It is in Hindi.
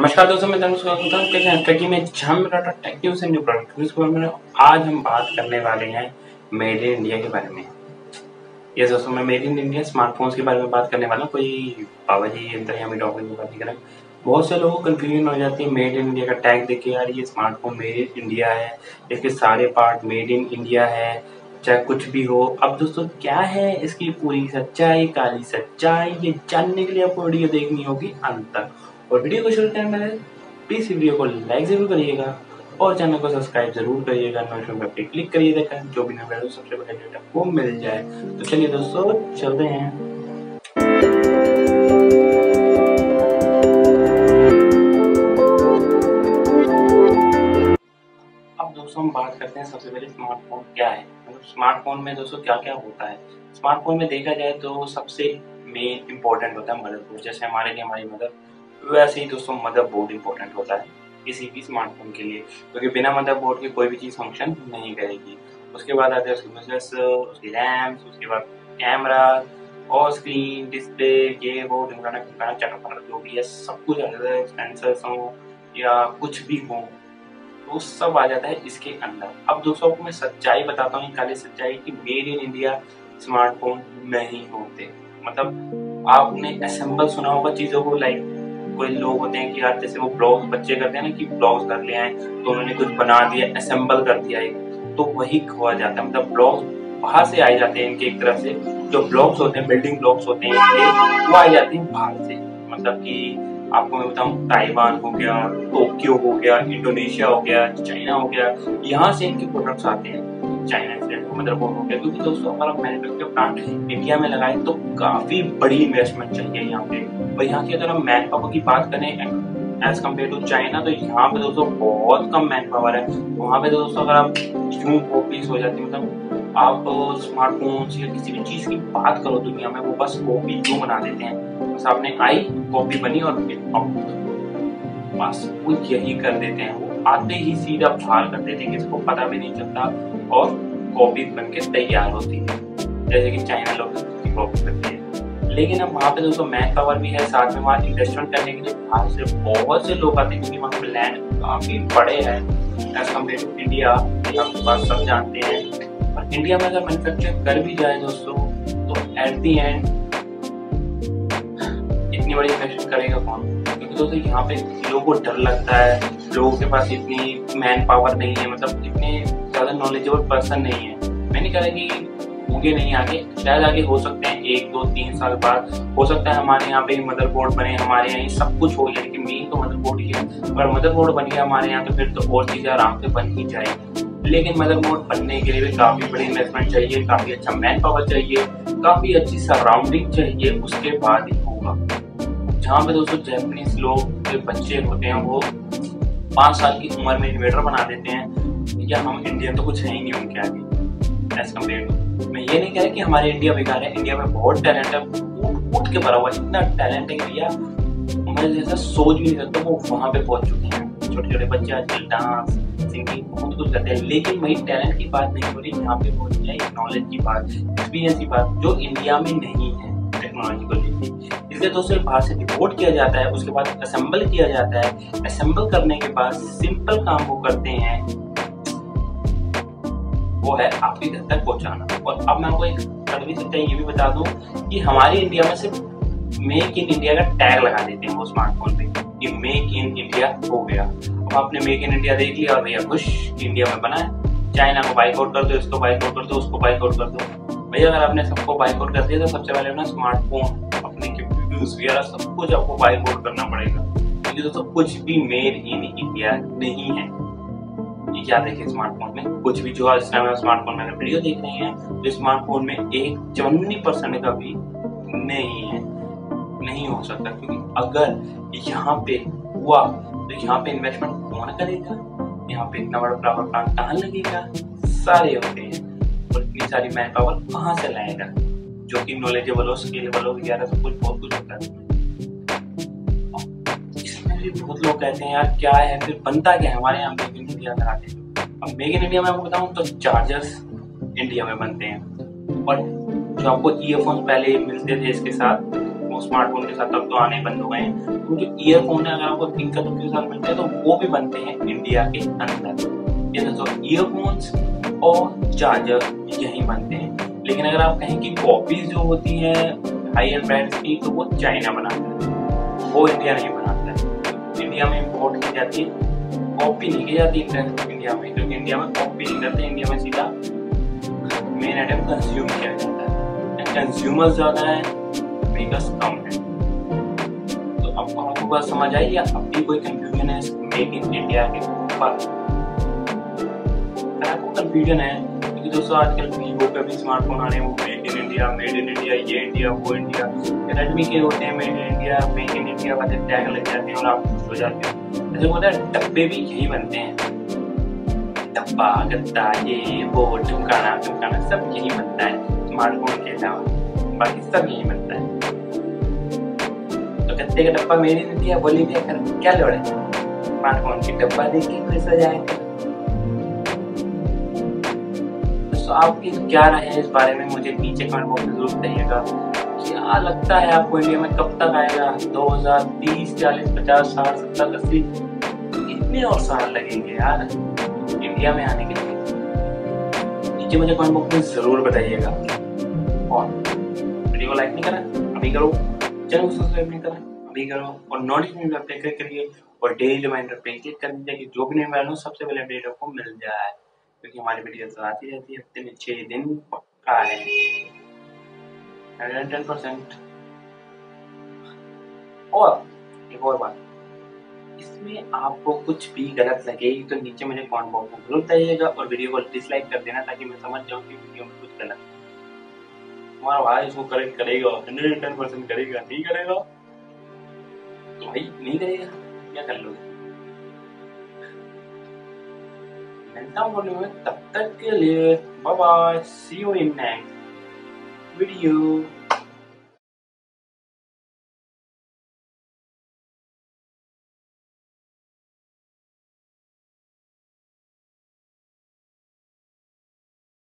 नमस्कार दोस्तों, मैं धनुष कैसे हैं। में जहाँ मेरा टेक न्यूज़ न्यू प्रोडक्ट इस में आज हम बात करने वाले हैं मेड इन इंडिया के बारे में। ये दोस्तों, मैं मेड इन इंडिया स्मार्टफोन्स के बारे में बात करने वाला हूँ। कोई बाबा जी अंदर या मेरे ऑफ़िस में बात नहीं करें बहुत से लोगों को कन्फ्यूज़न हो जाती है मेड इन इंडिया का टैग देखे यार, ये स्मार्टफ़ोन मेड इन इंडिया है। इसके सारे पार्ट मेड इन इंडिया है, चाहे कुछ भी हो। अब दोस्तों, क्या है इसकी पूरी सच्चाई, काली सच्चाई, ये जानने के लिए आपको वीडियो देखनी होगी अंत तक। और वीडियो को शुरू करने में प्लीज़ वीडियो को लाइक ज़रूर करिएगा और चैनल को सब्सक्राइब ज़रूर करिएगा नोटिफिकेशन पे क्लिक करिए देखा, जो भी नया सबसे पहले डेटा वो मिल जाए। तो चलिए दोस्तों, चलते हैं। दोस्तों हम बात करते हैं सबसे पहले स्मार्टफ़ोन क्या है? मतलब स्मार्टफ़ोन में दोस्तों क्या क्या होता है? स्मार्टफ़ोन में देखा जाए तो सबसे मेन इंपॉर्टेंट होता है मदरबोर्ड जैसे हमारे लिए हमारी मदर वैसे ही दोस्तों मदर बोर्ड इंपॉर्टेंट होता है किसी भी स्मार्टफ़ोन के लिए, क्योंकि तो बिना मदर बोर्ड के कोई भी चीज़ फ़ंक्शन नहीं करेगी। उसके बाद आते हैं उसकी उसकी रैम्स उसके बाद कैमरा और स्क्रीन डिस्प्ले ये वो ढंकाना चटक जो भी है, सब कुछ आ जाता है सेंसर्स हो या कुछ भी हो तो सब आ जाता है इसके अंदर। अब दोस्तों, आपको मैं सच्चाई बताता हूँ काली सच्चाई कि मेड इन इंडिया स्मार्टफ़ोन नहीं होते। मतलब आपने असेंबल सुना होगा चीज़ों को लाइक कोई लोग होते हैं कि यार, जैसे वो ब्लॉग बच्चे करते हैं ना कि ब्लॉग्स कर ले आए तो उन्होंने कुछ बना दिया असेंबल कर दिया एक तो वही खोआ जाता है। मतलब ब्लॉग्स बाहर से आए जाते हैं इनके एक तरह से। जो ब्लॉक्स होते हैं बिल्डिंग ब्लॉक्स होते हैं इनके, वो आए जाते हैं बाहर से। मतलब कि आपको मैं बताऊँ, ताइवान हो गया, टोक्यो हो गया, इंडोनेशिया हो गया, चाइना हो गया, यहाँ से इनके प्रोडक्ट्स आते हैं, चाइना से मदरबोर्ड हो क्योंकि दोस्तों अगर आप मैन्युफैक्चर प्लांट इंडिया में लगाए तो काफ़ी बड़ी इन्वेस्टमेंट चाहिए यहाँ पे। और यहाँ की अगर हम मैन पावर की बात करें एज कंपेयर टू चाइना तो यहाँ पे दोस्तों बहुत कम मैन पावर है। वहाँ पे दोस्तों अगर आप यूँ कॉपीज हो जाती मतलब आप स्मार्टफ़ोन या किसी भी चीज़ की बात करो दुनिया में, वो बस कॉपी यूँ बना देते हैं? बस आपने आई कॉपी बनी और बस वो यही कर देते हैं। वो आते ही सीधा बाहर कर देते हैं, किसी को पता भी नहीं चलता। और कॉपी बन के तैयार होती है। जैसे कि चाइना लोग कॉपी करते हैं। लेकिन अब वहाँ पे दोस्तों मैन पावर भी है, साथ में वहाँ इन्वेस्टमेंट करने के लिए बाहर से बहुत से लोग आते हैं, क्योंकि वहाँ पे लैंड काफ़ी बड़े हैं। एज कंपेयर टू इंडिया हम बात सब जानते हैं। और इंडिया में अगर मैन्युफैक्चर कर भी जाए दोस्तों तो एट दी एंड इतनी बड़ी इन्वेस्टमेंट करेगा कौन? क्योंकि दोस्तों यहाँ पे लोगों को डर लगता है। लोगों के पास इतनी मैन पावर नहीं है मतलब इतने ज़्यादा नॉलेजेबल पर्सन नहीं है। मैं नहीं कह कि होंगे नहीं आगे, शायद आगे हो सकते हैं। एक, दो, तीन साल बाद हो सकता है हमारे यहाँ पे मदर बोर्ड बने, हमारे यहाँ सब कुछ हो यानी कि मेन तो मदर बोर्ड ही है। अगर मदर बोर्ड बन गया हमारे यहाँ तो फिर तो और चीज़ें आराम से बन ही जाएगी। लेकिन मदर बोर्ड बनने के लिए भी काफ़ी बड़ी इन्वेस्टमेंट चाहिए, काफ़ी अच्छा मैन पावर चाहिए, काफ़ी अच्छी सराउंडिंग चाहिए। उसके बाद जहाँ पे दोस्तों जैपनीज लोग के बच्चे होते हैं, वो पाँच साल की उम्र में इन्वेटर बना देते हैं। या हम इंडियन तो कुछ है ही नहीं उनके आगे एज कंपेयर टू मैं ये नहीं कह रहा कि हमारे इंडिया बेकार है। इंडिया में बहुत टैलेंट है। उठ उठ के भरा हुआ इतना टैलेंट है भैया हमारे जैसा सोच भी नहीं सकता, वो वहाँ पे पहुँच चुके हैं। छोटे छोटे बच्चे आजकल डांस सिंगिंग बहुत कुछ करते हैं। लेकिन वही टैलेंट की बात नहीं हो रही यहाँ पे हो रही है नॉलेज की बात एक्सपीरियंस की बात, जो इंडिया में नहीं लेकर इसलिए दोस्तों बाहर से रिपोर्ट किया जाता है, उसके बाद असेंबल किया जाता है। असेंबल करने के बाद सिंपल काम वो करते हैं। वो है आपके घर तक पहुंचाना। और अब मैं आपको एक कड़वी सच्चाई ये भी बता दूँ कि हमारे इंडिया में सिर्फ़ मेक इन इंडिया का टैग लगा देते हैं वो स्मार्टफ़ोन पे कि मेक इन इंडिया हो गया। अब आपने मेक इन इंडिया देख लिया और भैया खुश इंडिया में बना है। चाइना को बाइकआउट कर दो, इसको बाइकआउट कर दो, उसको बाइकआउट कर दो। भैया अगर आपने सबको बाइकआउट कर दिया तो सबसे पहले अपना स्मार्टफ़ोन अपने वगैरह सब कुछ आपको बाइकआउट करना पड़ेगा। क्योंकि दोस्तों कुछ भी मेड इन इंडिया नहीं है, ये क्या देखे स्मार्टफ़ोन में? कुछ भी जो आज टाइम स्मार्टफ़ोन में वीडियो देख रहे हैं तो स्मार्टफ़ोन में एक चवन्नी परसेंट का भी नहीं है, नहीं हो सकता। क्योंकि अगर यहाँ पे हुआ तो यहाँ पे इन्वेस्टमेंट कौन करेगा? यहाँ पे इतना बड़ा फ्लावर प्लांट कहाँ लगेगा? सारे होते हैं। और इतनी सारी मैन पावर कहाँ से लाएगा? जो कि नॉलेजेबल हो स्केलेबल हो वगैरह सब कुछ, बहुत कुछ होता है। इसमें भी बहुत लोग कहते हैं, यार, क्या है? फिर बनता क्या है हमारे यहाँ मेक इन इंडिया लगाते हैं अब मेक इन इंडिया में आपको बताऊँ तो चार्जर्स इंडिया में बनते हैं। और जो आपको ईयरफोन पहले मिलते थे इसके साथ स्मार्टफ़ोन के साथ, तब तो आने बंद हो गए हैं। तो जो ईयरफोन है, अगर आपको दिक्कत के साथ मिलते हैं तो वो भी बनते हैं इंडिया के अंदर। ये दोस्तों ईयरफोन्स और चार्जर यही बनते हैं। लेकिन अगर आप कहें कि कॉपीज जो होती है हाई एंड ब्रांड्स की तो वो चाइना बनाता है। वो इंडिया नहीं बनाता है। इंडिया में इम्पोर्ट की जाती है कॉपी नहीं की जाती इंडिया में। क्योंकि इंडिया में कॉपी नहीं करते इंडिया में सीधा मेन आइटम कंज्यूम किया जाता है। कंज्यूमर ज़्यादा है मेकर्स कम है। तो अब आपको बात समझ आई? या अब भी कोई कंफ्यूजन है मेक इन इंडिया के ऊपर? आपको कंफ्यूजन है क्योंकि दोस्तों आजकल वीवो का भी स्मार्टफ़ोन आने वो made in India made in India ये इंडिया वो इंडिया रेडमी के होते हैं made in India make in India वाले टैग लग जाते हैं और आप खुश हो जाते हो। ऐसे होता है, डब्बे भी यही बनते हैं। डब्बा गद्दा ये, वो टुमकाना टुमकाना सब यही बनता है स्मार्टफ़ोन के अलावा। बाकी सब यही बनता है। तो गद्दे का डब्बा मेड इन इंडिया बोली कर क्या लोड़? स्मार्टफ़ोन की डब्बा देख के खुश हो जाएँगे। तो आपकी क्या राय है इस बारे में? मुझे नीचे कमेंट बॉक्स में ज़रूर बताइएगा। क्या लगता है आपको इंडिया में कब तक आएगा? 2030 40 50 60 70 अस्सी। कितने और साल लगेंगे यार इंडिया में आने के लिए। नीचे मुझे कमेंट बॉक्स में ज़रूर बताइएगा। और वीडियो लाइक नहीं करा, अभी करो। चैनल को सब्सक्राइब नहीं करा, अभी करो। और नोटिफिकेशन पे क्लिक करिए। और डेली रिमाइंडर पे क्लिक कर दीजिए कि जो भी नई वीडियो सबसे पहले अपडेट आपको मिल जाए। क्योंकि हमारी वीडियो तो आती रहती है, हफ़्ते में छः दिन पक्का है। Ten percent. और एक और बात, इसमें आपको कुछ भी गलत लगे तो नीचे मुझे कमेंट बॉक्स में ज़रूर बताइएगा और वीडियो को डिसलाइक कर देना ताकि मैं समझ जाऊँ कि वीडियो में कुछ गलत हमारा भाई इसको करेक्ट करेगा, हंड्रेड टेन परसेंट करेगा, नहीं करेगा? तो भाई नहीं करेगा? क्या कर लोगे? मिलता हूँ में तब तक के लिए bye bye see you in next video